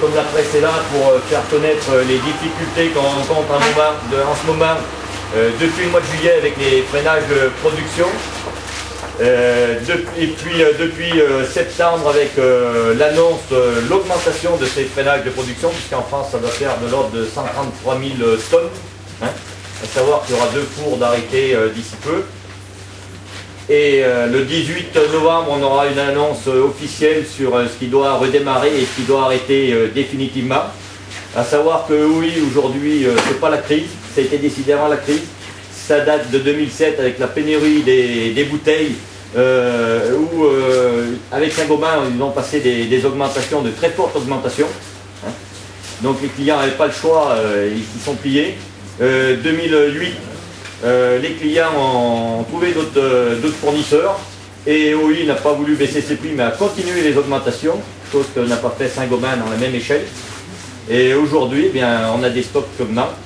Comme la presse est là pour euh, faire connaître euh, les difficultés qu'on rencontre en, ce moment euh, depuis le mois de juillet avec les freinages de production. Et puis depuis septembre avec l'annonce l'augmentation de ces freinages de production, puisqu'en France ça doit faire de l'ordre de 133 000 tonnes. hein. à savoir qu'il y aura deux fours d'arrêté euh, d'ici peu. Et euh, le 18 novembre, on aura une annonce euh, officielle sur euh, ce qui doit redémarrer et ce qui doit arrêter définitivement. À savoir que oui, aujourd'hui, c'est pas la crise, ça a été décidé avant la crise. Ça date de 2007 avec la pénurie des, bouteilles, où avec Saint-Gobain, ils ont passé des, augmentations, de très fortes augmentations. hein. Donc les clients n'avaient pas le choix, ils s'y sont pliés. Euh, 2008, euh, les clients ont trouvé d'autres euh, fournisseurs et OI n'a pas voulu baisser ses prix mais a continué les augmentations, chose que n'a pas fait Saint-Gobain dans la même échelle. Et aujourd'hui, eh bien, on a des stocks qui augmentent.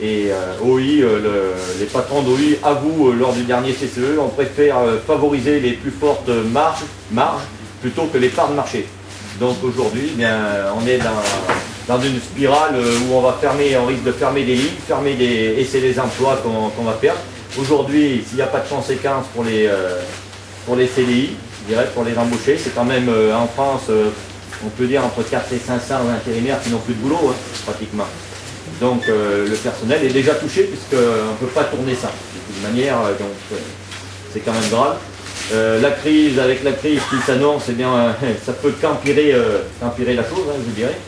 Et euh, OI, le- les patrons d'OI avouent lors du dernier CCE, on préfère favoriser les plus fortes marges, marges plutôt que les parts de marché. Donc aujourd'hui, eh bien, on est dans, dans une spirale euh, où on va fermer, on risque de fermer des lignes, fermer des, et c'est les emplois qu'on va perdre. Aujourd'hui, s'il n'y a pas de conséquences pour les, euh, pour les CDI, je dirais, pour les embaucher, c'est quand même euh, en France, on peut dire entre 4 et 500 intérimaires qui n'ont plus de boulot, hein, pratiquement. Donc le personnel est déjà touché puisqu'on ne peut pas tourner ça. De toute manière, donc c'est quand même grave. La crise, avec la crise qui s'annonce, eh bien, ça peut qu'empirer qu'empirer la chose, hein, je dirais.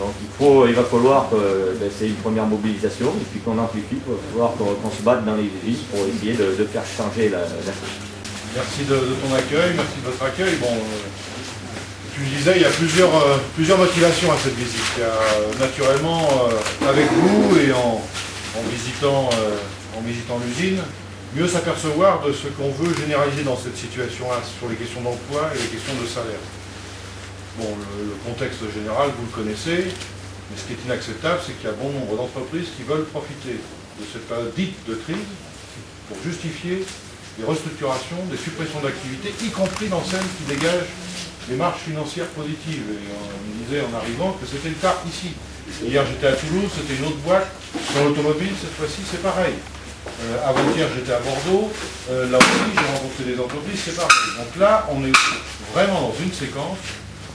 Donc il, faut, il va falloir que ben, c'est une première mobilisation et puis qu'on amplifie, il va falloir qu'on se batte dans les usines pour essayer de, faire changer la, la. Merci de, ton accueil, merci de votre accueil. Bon, euh, tu disais, il y a plusieurs, euh, plusieurs motivations à cette visite. Il y a euh, naturellement, avec vous et en, visitant, en visitant l'usine, mieux s'apercevoir de ce qu'on veut généraliser dans cette situation-là sur les questions d'emploi et les questions de salaire. Bon, le, contexte général, vous le connaissez, mais ce qui est inacceptable, c'est qu'il y a bon nombre d'entreprises qui veulent profiter de cette période dite de crise pour justifier des restructurations, des suppressions d'activités, y compris dans celles qui dégagent des marges financières positives. Et on disait en arrivant que c'était le cas ici. Hier j'étais à Toulouse, c'était une autre boîte. Dans l'automobile, cette fois-ci, c'est pareil. Euh, Avant-hier, j'étais à Bordeaux. Euh, là aussi, j'ai rencontré des entreprises, c'est pareil. Donc là, on est vraiment dans une séquence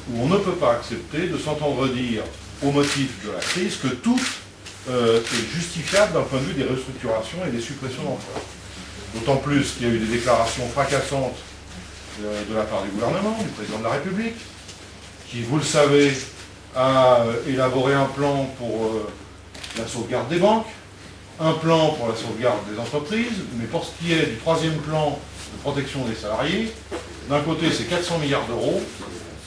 où on ne peut pas accepter de s'entendre dire, au motif de la crise, que tout euh, est justifiable d'un point de vue des restructurations et des suppressions d'emplois. D'autant plus qu'il y a eu des déclarations fracassantes euh, de la part du gouvernement, du président de la République, qui, vous le savez, a euh, élaboré un plan pour la sauvegarde des banques, un plan pour la sauvegarde des entreprises, mais pour ce qui est du troisième plan de protection des salariés, d'un côté c'est 400 milliards d'euros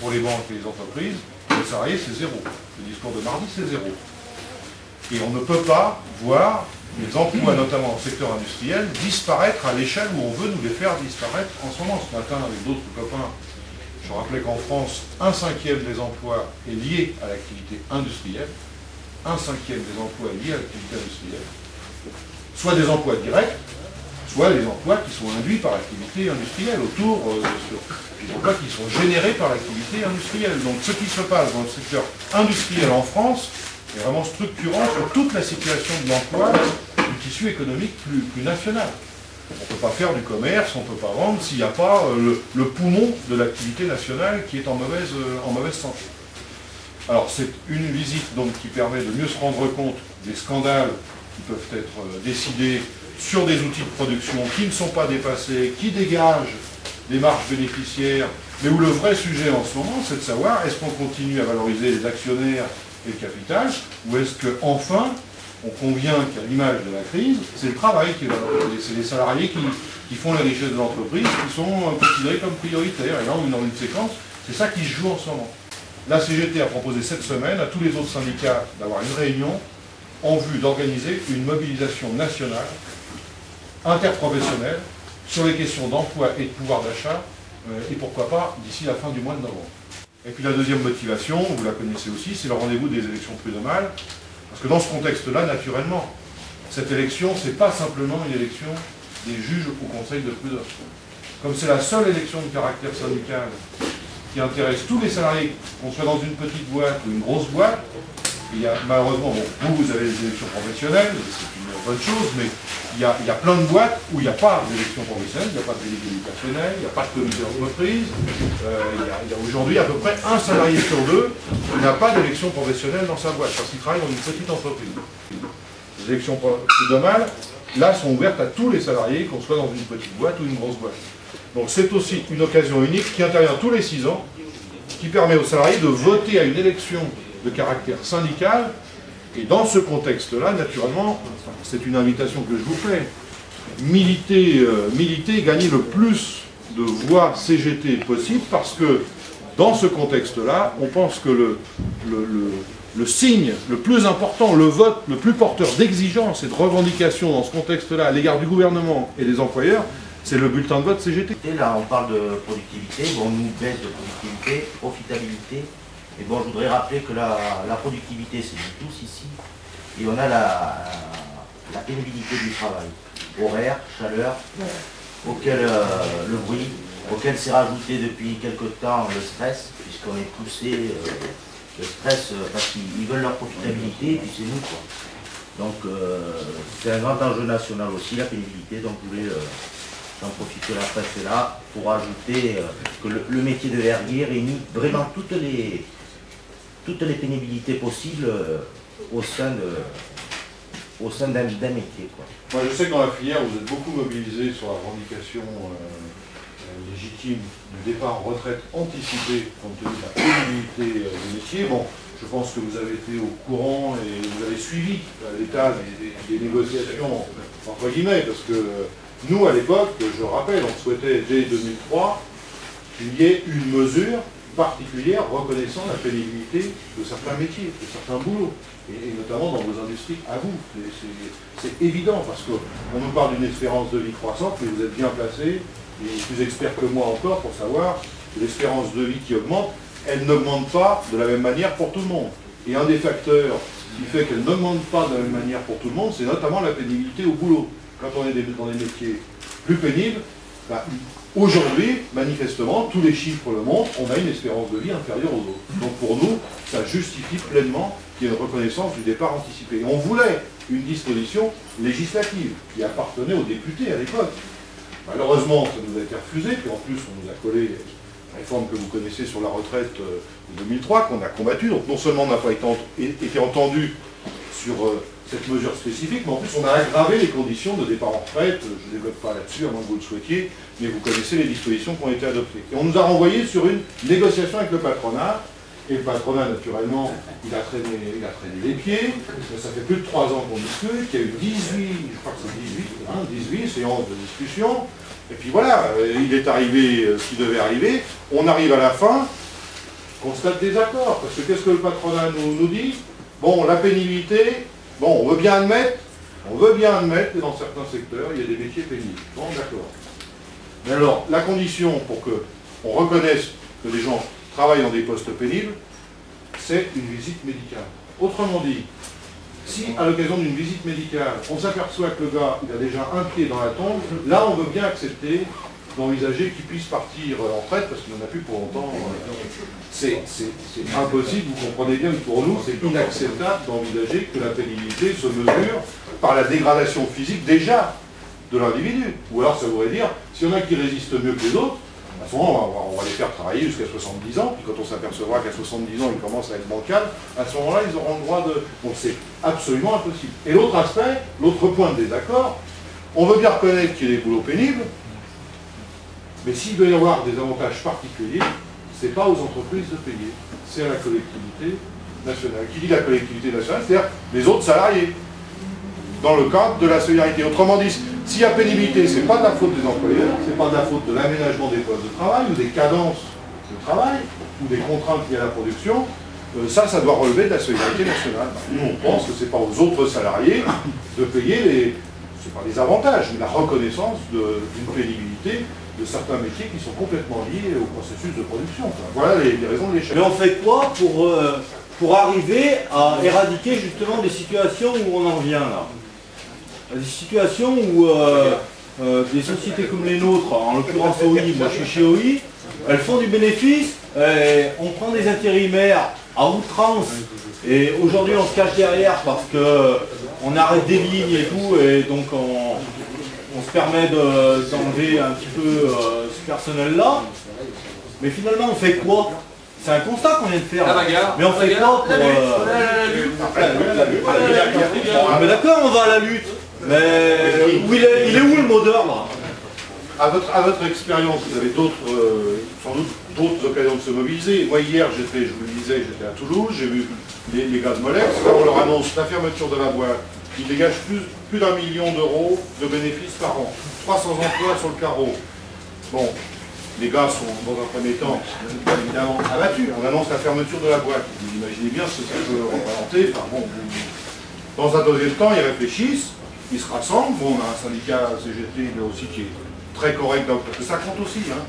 pour les banques et les entreprises, les salariés c'est zéro. Le discours de mardi c'est zéro. Et on ne peut pas voir les emplois, notamment le secteur industriel, disparaître à l'échelle où on veut nous les faire disparaître en ce moment. Ce matin, avec d'autres copains, je rappelais qu'en France, un cinquième des emplois est lié à l'activité industrielle. Un cinquième des emplois est lié à l'activité industrielle. Soit des emplois directs, soit les emplois qui sont induits par l'activité industrielle, autour euh, des emplois qui sont générés par l'activité industrielle. Donc ce qui se passe dans le secteur industriel en France est vraiment structurant sur toute la situation de l'emploi du tissu économique plus, national. On ne peut pas faire du commerce, on ne peut pas vendre s'il n'y a pas euh, le, le poumon de l'activité nationale qui est en mauvaise, euh, en mauvaise santé. Alors c'est une visite donc qui permet de mieux se rendre compte des scandales qui peuvent être euh, décidés sur des outils de production qui ne sont pas dépassés, qui dégagent des marges bénéficiaires, mais où le vrai sujet en ce moment, c'est de savoir est-ce qu'on continue à valoriser les actionnaires et le capital, ou est-ce qu'enfin, on convient qu'à l'image de la crise, c'est le travail qui valorisé, c'est les salariés qui, qui font la richesse de l'entreprise, qui sont euh, considérés comme prioritaires. Et là, on est dans une séquence, c'est ça qui se joue en ce moment. La CGT a proposé cette semaine à tous les autres syndicats d'avoir une réunion en vue d'organiser une mobilisation nationale, interprofessionnelle, sur les questions d'emploi et de pouvoir d'achat, euh, et pourquoi pas d'ici la fin du mois de novembre. Et puis la deuxième motivation, vous la connaissez aussi, c'est le rendez-vous des élections prud'homales, parce que dans ce contexte-là, naturellement, cette élection, c'est pas simplement une élection des juges au Conseil de prud'homme. comme c'est la seule élection de caractère syndical qui intéresse tous les salariés, qu'on soit dans une petite boîte ou une grosse boîte, il y a, malheureusement, vous, avez les élections professionnelles, c'est une bonne chose, mais il y, a, plein de boîtes où il n'y a pas d'élection professionnelle, il n'y a pas de délégué personnel, il n'y a pas de comité d'entreprise. Euh, il y a, aujourd'hui à peu près un salarié sur deux qui n'a pas d'élection professionnelle dans sa boîte, parce qu'il travaille dans une petite entreprise. Les élections prud'homales, là, sont ouvertes à tous les salariés, qu'on soit dans une petite boîte ou une grosse boîte. Donc c'est aussi une occasion unique qui intervient tous les six ans, qui permet aux salariés de voter à une élection de caractère syndical. Et dans ce contexte-là, naturellement, c'est une invitation que je vous fais, militer, euh, militer, gagner le plus de voix CGT possible, parce que dans ce contexte-là, on pense que le, le, signe le plus important, le vote le plus porteur d'exigence et de revendication dans ce contexte-là à l'égard du gouvernement et des employeurs, c'est le bulletin de vote CGT. Là, on parle de productivité, bon, nous baisse de productivité, profitabilité, et bon, je voudrais rappeler que la, productivité, c'est nous tous ici. Et on a la, pénibilité du travail. Horaire, chaleur, auquel euh, le bruit, auquel s'est rajouté depuis quelque temps le stress, puisqu'on est poussé, euh, le stress, euh, parce qu'ils veulent leur profitabilité, et puis c'est nous. Quoi. Donc c'est un grand enjeu national aussi, la pénibilité. Donc je voulais j'en profite presse là pour ajouter que le, le, métier de verrier réunit vraiment toutes les, toutes les pénibilités possibles euh, au sein au sein d'un métier. Moi, je sais que dans la filière, vous êtes beaucoup mobilisé sur la revendication euh, légitime du départ en retraite anticipé compte tenu de la pénibilité euh, du métier. Bon, je pense que vous avez été au courant et vous avez suivi l'état des, des, négociations, entre guillemets, parce que nous, à l'époque, je rappelle, on souhaitait dès 2003 qu'il y ait une mesure particulière reconnaissant la pénibilité de certains métiers, de certains boulots, et, notamment dans vos industries à vous. C'est évident, parce qu'on nous parle d'une espérance de vie croissante, mais vous êtes bien placé, et plus expert que moi encore, pour savoir que l'espérance de vie qui augmente, elle n'augmente pas de la même manière pour tout le monde. Et un des facteurs qui fait qu'elle n'augmente pas de la même manière pour tout le monde, c'est notamment la pénibilité au boulot. Quand on est dans des métiers plus pénibles, bah, Aujourd'hui, manifestement, tous les chiffres le montrent, on a une espérance de vie inférieure aux autres. Donc pour nous, ça justifie pleinement qu'il y ait une reconnaissance du départ anticipé. on voulait une disposition législative qui appartenait aux députés à l'époque. Malheureusement, ça nous a été refusé, puis en plus, on nous a collé la réforme que vous connaissez sur la retraite euh, de 2003, qu'on a combattue. Donc non seulement on n'a pas été entendu sur euh, cette mesure spécifique, mais en plus on a aggravé les conditions de départ en retraite, je ne développe pas là-dessus, à moins que vous le souhaitiez, mais vous connaissez les dispositions qui ont été adoptées. Et on nous a renvoyé sur une négociation avec le patronat, et le patronat, naturellement, il a traîné, il a traîné les pieds, ça fait plus de trois ans qu'on discute, il y a eu 18, je crois que c'est 18, 18 hein, séances de discussion, et puis voilà, euh, il est arrivé euh, ce qui devait arriver, on arrive à la fin, constate des accords, parce que qu'est-ce que le patronat nous, nous dit? Bon, la pénibilité, Bon, on veut bien admettre, on veut bien admettre que dans certains secteurs, il y a des métiers pénibles. Bon, d'accord. Mais alors, la condition pour qu'on reconnaisse que les gens travaillent dans des postes pénibles, c'est une visite médicale. Autrement dit, si à l'occasion d'une visite médicale, on s'aperçoit que le gars il a déjà un pied dans la tombe, là on veut bien accepter d'envisager qu'il puisse partir en retraite parce qu'il n'en a plus pour longtemps. C'est impossible, vous comprenez bien que pour nous, c'est inacceptable d'envisager que la pénibilité se mesure par la dégradation physique déjà de l'individu. Ou alors ça voudrait dire, s'il y en a qui résistent mieux que les autres, à ce moment on va, les faire travailler jusqu'à 70 ans, puis quand on s'apercevra qu'à 70 ans, ils commencent à être bancal, à ce moment-là, ils auront le droit de... Donc c'est absolument impossible. Et l'autre aspect, l'autre point de désaccord, on veut bien reconnaître qu'il y a des boulots pénibles, mais s'il doit y avoir des avantages particuliers, ce n'est pas aux entreprises de payer, c'est à la collectivité nationale. Qui dit la collectivité nationale, c'est-à-dire les autres salariés, dans le cadre de la solidarité. Autrement dit, s'il y a pénibilité, ce n'est pas de la faute des employeurs, ce n'est pas de la faute de l'aménagement des postes de travail ou des cadences de travail ou des contraintes liées à la production, euh, ça, ça doit relever de la solidarité nationale. Nous, on pense que ce n'est pas aux autres salariés de payer les, pas les avantages, mais la reconnaissance d'une pénibilité de certains métiers qui sont complètement liés au processus de production. voilà les, raisons de l'échec. Mais on fait quoi pour, euh, pour arriver à éradiquer justement des situations où on en vient là? Des situations où, euh, euh, des sociétés comme les nôtres, en l'occurrence OI, moi je suis chez OI, elles font du bénéfice, et on prend des intérimaires à outrance, et aujourd'hui on se cache derrière parce que on arrête des lignes et tout, et donc on, on se permet de- d'enlever un petit peu euh, ce personnel-là. Mais finalement on fait quoi? C'est un constat qu'on vient de faire. La bagarre. Mais on fait quoi pour... ah mais d'accord, on va à la lutte. Mais où il, est, il est où le mot d'ordre À votre, à votre expérience, vous avez d'autres, euh, sans doute d'autres occasions de se mobiliser. Moi hier, j'étais, je vous le disais, j'étais à Toulouse, j'ai vu les, les gaz Molex, là on leur annonce la fermeture de la boîte. Ils dégagent plus, d'un million d'euros de bénéfices par an. 300 emplois sur le carreau. Bon, les gars sont dans un premier temps évidemment abattus. On annonce la fermeture de la boîte. Vous imaginez bien ce que ça peut représenter. Enfin, bon, dans un deuxième temps, ils réfléchissent, ils se rassemblent. Bon, on a un syndicat CGT là aussi qui est très correct, dans- ça compte aussi. Hein.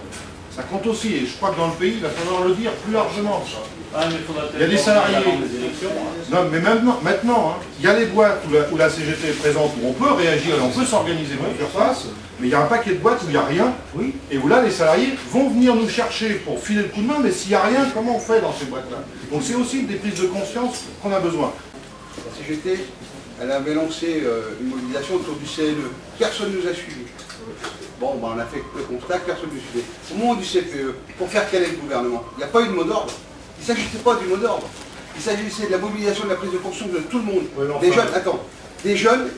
Ça compte aussi, et je crois que dans le pays, il va falloir le dire plus largement. ça. Il y a des salariés. Non, mais maintenant, maintenant hein, il y a les boîtes où la, où la CGT est présente, où on peut réagir et on peut s'organiser pour faire face, mais il y a un paquet de boîtes où il n'y a rien, Oui. et où là, les salariés vont venir nous chercher pour filer le coup de main, mais s'il n'y a rien, comment on fait dans ces boîtes-là? Donc c'est aussi des prises de conscience qu'on a besoin. La CGT, elle avait lancé euh, une mobilisation autour du CNE. Personne ne nous a suivis. Bon, ben, on a fait le constat que personne ne suivait. Au moment du CPE, pour faire caler le gouvernement, il n'y a pas eu de mot d'ordre. Il ne s'agissait pas du mot d'ordre. Il s'agissait de la mobilisation de la prise de fonction de tout le monde. Oui, mais enfin- Des jeunes, attends, des jeunes,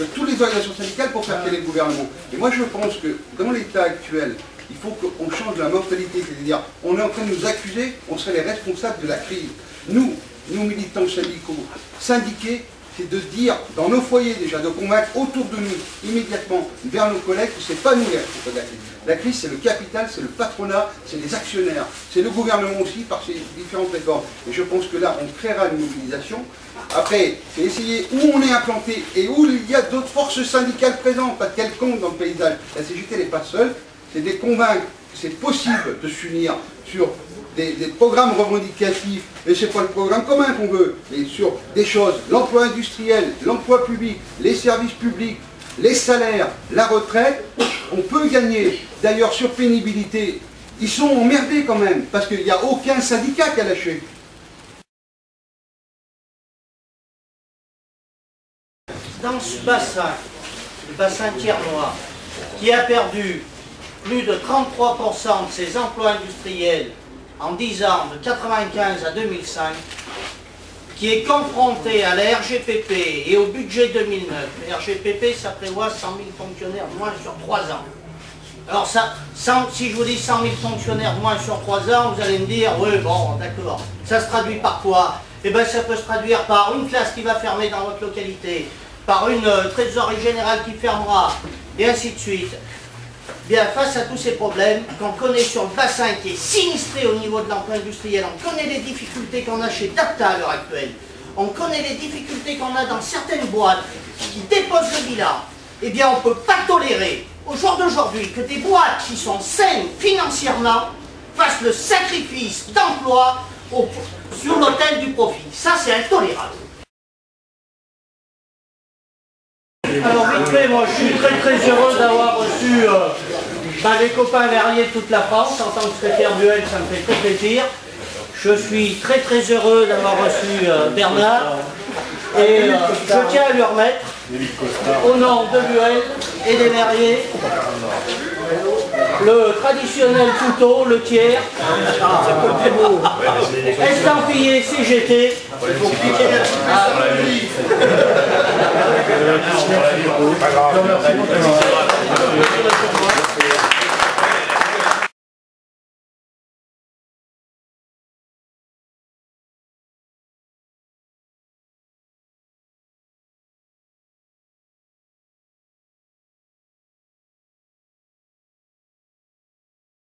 de toutes les organisations syndicales pour faire caler le gouvernement. Et moi je pense que dans l'état actuel, il faut qu'on change la mentalité, c'est-à-dire on est en train de nous accuser, on serait les responsables de la crise. Nous, nous militants syndicaux, syndiqués, c'est de dire dans nos foyers déjà, de convaincre autour de nous, immédiatement, vers nos collègues, que c'est pas nous les responsables de la crise. La crise, c'est le capital, c'est le patronat, c'est les actionnaires, c'est le gouvernement aussi par ses différentes réformes. Et je pense que là, on créera une mobilisation. Après, c'est essayer où on est implanté et où il y a d'autres forces syndicales présentes, parce qu'elles comptent dans le paysage. La CGT n'est pas seule, c'est de convaincre que c'est possible de s'unir sur des, programmes revendicatifs, et c'est pas le programme commun qu'on veut, mais sur des choses, l'emploi industriel, l'emploi public, les services publics, les salaires, la retraite, on peut gagner. D'ailleurs, sur pénibilité, ils sont emmerdés quand même, parce qu'il n'y a aucun syndicat qui a lâché. dans ce bassin, le bassin Tiernois, qui a perdu plus de 33% de ses emplois industriels en 10 ans, de 95 à 2005, qui est confronté à la RGPP et au budget 2009. La RGPP, ça prévoit 100 000 fonctionnaires moins sur 3 ans. Alors ça, 100 si je vous dis 100 000 fonctionnaires moins sur 3 ans, vous allez me dire, oui, bon, d'accord. Ça se traduit par quoi? Eh bien, ça peut se traduire par une classe qui va fermer dans votre localité, par une euh, trésorerie générale qui fermera, et ainsi de suite. Face à tous ces problèmes qu'on connaît sur le bassin qui est sinistré au niveau de l'emploi industriel, on connaît les difficultés qu'on a chez DAPTA à l'heure actuelle, on connaît les difficultés qu'on a dans certaines boîtes qui déposent le bilan, eh bien, on ne peut pas tolérer, au jour d'aujourd'hui, que des boîtes qui sont saines financièrement fassent le sacrifice d'emploi sur l'autel du profit. Ça, c'est intolérable. Alors vite fait, moi je suis très très heureux d'avoir reçu euh, bah, les copains verriers de toute la France. En tant que secrétaire duel, ça me fait très plaisir. Je suis très très heureux d'avoir reçu euh, Bernard. Et euh, je tiens à lui remettre, au nom de Buell et des verriers, le traditionnel couteau, le tiers, estampillé CGT. Merci grave.